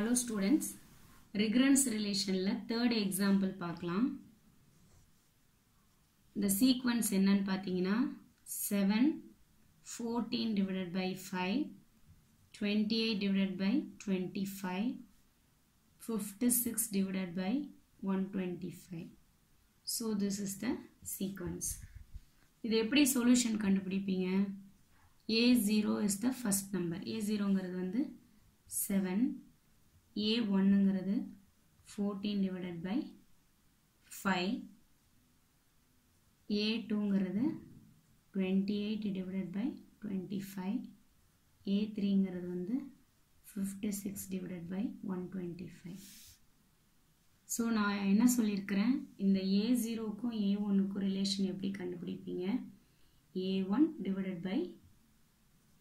Hello students ரிக்ரன்ஸ் ரிலேஷனில் third example பார்க்கலாம். இந்த சீக்வன்ஸ் என்னன்னு பார்த்தீங்கன்னா seven fourteen divided by five twenty eight divided by twenty five fifty six divided by one twenty five so this is the sequence இது எப்படி solution கண்டுபிடிப்பீங்க? A zero is the first number A ஜீரோங்கிறது வந்து seven A ஒன்றுங்கிறது fourteen divided by five A டூங்கிறது twenty eight divided by twenty five A த்ரீங்கிறது வந்து fifty six divided by one twenty five so நான் என்ன சொல்லியிருக்கிறேன் இந்த ஏ ஜீரோக்கும் ஏ ஒன்றுக்கும் ரிலேஷன் எப்படி கண்டுபிடிப்பீங்க? A one divided by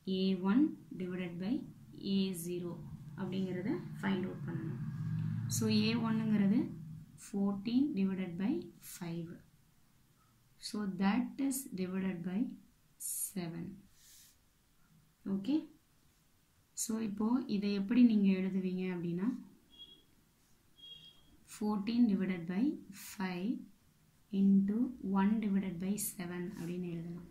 A one divided by A zero அப்படிங்கிறத find out பண்ணணும். So A ஒன்றுங்கிறது fourteen divided by five so that is divided by seven okay so இப்போது இதை எப்படி நீங்கள் எழுதுவீங்க அப்படின்னா fourteen divided by five into one divided by seven அப்படின்னு எழுதலாம்.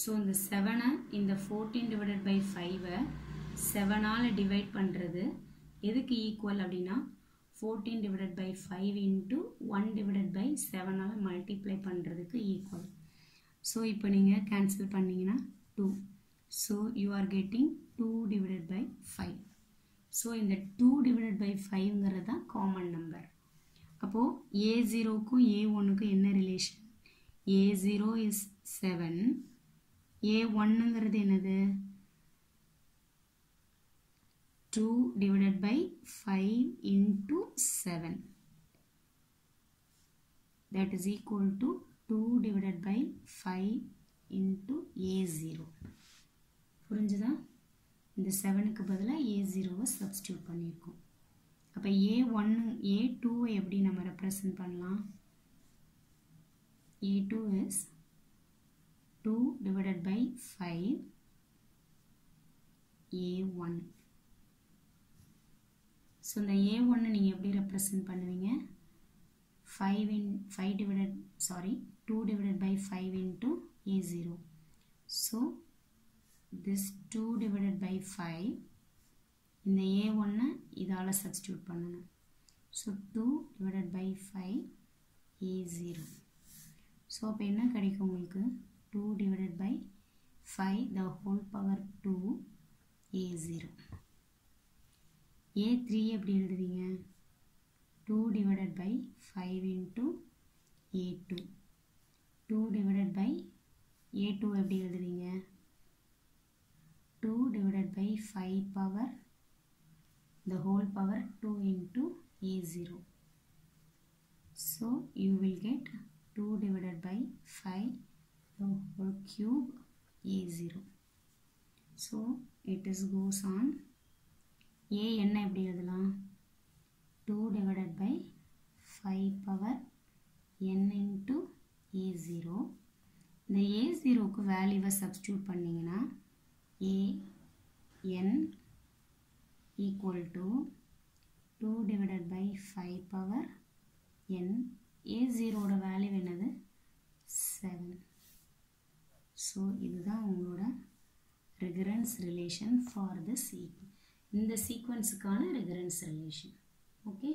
ஸோ இந்த செவனை இந்த ஃபோர்டீன் டிவைடட் பை ஃபைவை செவனால் டிவைட் பண்ணுறது எதுக்கு ஈக்குவல் அப்படின்னா fourteen divided by five into one divided by செவனால் multiply பண்ணுறதுக்கு ஈக்குவல் ஸோ இப்போ நீங்கள் கேன்சல் பண்ணிங்கன்னா two so you are getting two divided by five so இந்த டூ டிவைடட் பை ஃபைவ்ங்கிறது தான் காமன் நம்பர் அப்போது ஏ ஜீரோக்கும் ஏ ஒன்றுக்கும் என்ன relation A zero is seven A ஒன்னுங்கிறது என்னது? Two divided by five into seven that is equal to two divided by five into A zero புரிஞ்சுதா? இந்த செவனுக்கு பதிலாக ஏ ஜீரோவை பண்ணிருக்கும் பண்ணியிருக்கோம். அப்போ ஏ ஒன்று ஏ டூவை எப்படி நம்ம represent பண்ணலாம்? A two is two by by five A one so இந்த ஏ ஒன்று நீங்கள் எப்படி ரெப்ரசன்ட் பண்ணுவீங்க? Five in five divided sorry two divided by five into A zero so this two divided by five இந்த ஏ ஒன்று இதால் சப்ஸ்டியூட் பண்ணணும். So two divided by five A zero so அப்போ என்ன கிடைக்கும் உங்களுக்கு? Two divided by five the whole power two A zero a 3 எப்படி எழுதுவீங்க 2 divided by 5 into a 2 2 divided by a 2 எப்படி எழுதுவீங்க 2 divided by 5 power the whole power 2 into a0 so you will get 2 divided by 5 the whole cube a0 so it is goes on A என்ன எப்படி எழுதலாம்? Two divided by five power N into A zero இந்த ஏ ஜீரோவுக்கு வேல்யூவை substitute பண்ணிங்கன்னா A N equal to two divided by five power N A ஜீரோட value என்னது? Seven so இதுதான் உங்களோட recurrence relation for this equal இந்த சீக்வன்ஸுக்கான ரெகரன்ஸ் ரிலேஷன் ஓகே